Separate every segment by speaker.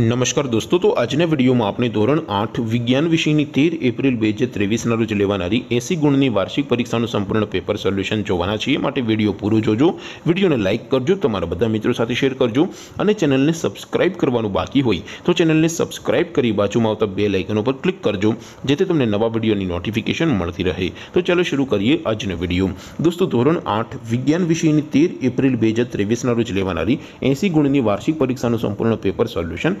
Speaker 1: નમસ્કાર દોસ્તો, તો આજના વિડીયોમાં આપણે ધોરણ આઠ વિજ્ઞાન વિષયની તેર એપ્રિલ બે હજાર ત્રેવીસના રોજ લેવાનારી એસી ગુણની વાર્ષિક પરીક્ષાનું સંપૂર્ણ પેપર સોલ્યુશન જોવાના છીએ. માટે વીડિયો પૂરો જોજો. વિડીયોને લાઇક કરજો, તમારા બધા મિત્રો સાથે શેર કરજો અને ચેનલને સબસ્ક્રાઇબ કરવાનું બાકી હોય તો ચેનલને સબસ્ક્રાઇબ કરી બાજુમાં આવતા બે લાઇકન ઉપર ક્લિક કરજો, જેથી તમને નવા વિડીયોની નોટિફિકેશન મળતી રહે. તો ચાલો શરૂ કરીએ આજનો વીડિયો. દોસ્તો, ધોરણ આઠ વિજ્ઞાન વિષયની તેર એપ્રિલ બે હજાર ત્રેવીસના રોજ લેવાનારી એસી ગુણની વાર્ષિક પરીક્ષાનું સંપૂર્ણ પેપર સોલ્યુશન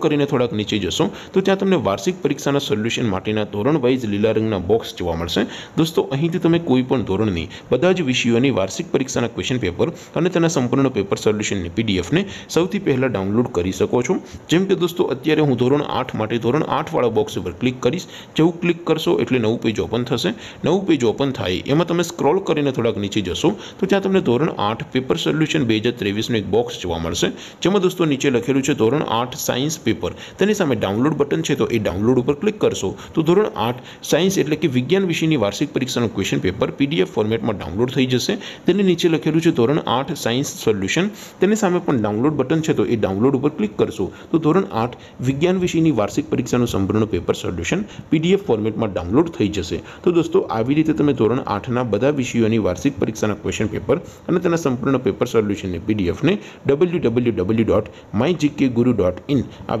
Speaker 1: કરીને થોડાક નીચે જશો, તો ત્યાં તમને વાર્ષિક પરીક્ષાના સોલ્યુશન માટેના ધોરણ વાઇઝ લીલા રંગના બોક્સ જોવા મળશે. દોસ્તો, અહીંથી તમે કોઈ પણ ધોરણની બધા જ વિષયોની વાર્ષિક પરીક્ષાના ક્વેશ્ચન પેપર અને તેના સંપૂર્ણ પેપર સોલ્યુશનની પીડીએફને સૌથી પહેલાં ડાઉનલોડ કરી શકો છો. જેમ કે દોસ્તો, અત્યારે હું ધોરણ આઠ માટે ધોરણ આઠવાળા બોક્સ ઉપર ક્લિક કરીશ. જેવું ક્લિક કરશો એટલે નવું પેજ ઓપન થશે. નવું પેજ ઓપન થાય, એમાં તમે સ્ક્રોલ કરીને થોડાક નીચે જશો, તો ત્યાં તમને ધોરણ આઠ પેપર સોલ્યુશન બે હજાર ત્રેવીસનું એક બોક્સ જોવા મળશે. જેમાં દોસ્તો નીચે લખેલું છે, ધોરણ આઠ સાયન્સ પેપર તેની સામે ડાઉનલોડ બટન છે તો એ ડાઉનલોડ ઉપર ક્લિક કરશો. તો ધોરણ આઠ સાયન્સ એટલે કે વિજ્ઞાન વિષયની વાર્ષિક પરીક્ષાનું ક્વેશ્ચન પેપર પીડીએફ ફોર્મેટમાં ડાઉનલોડ થઈ જશે. તેની નીચે લખેલું છે ધોરણ આઠ સાયન્સ સોલ્યુશન તેની સામે પણ ડાઉનલોડ બટન છે તો એ ડાઉનલોડ ઉપર ક્લિક કરશો. તો ધોરણ આઠ, વિજ્ઞાન વિષયની વાર્ષિક પરીક્ષાનું સંપૂર્ણ પેપર સોલ્યુશન પીડીએફ ફોર્મેટમાં ડાઉનલોડ થઈ જશે. તો દોસ્તો, આવી રીતે તમે ધોરણ આઠના બધા વિષયોની વાર્ષિક પરીક્ષાના ક્વેશ્ચન પેપર અને તેના સંપૂર્ણ પેપર સોલ્યુશનની પીડીએફને W W W dot my GK guru dot in આ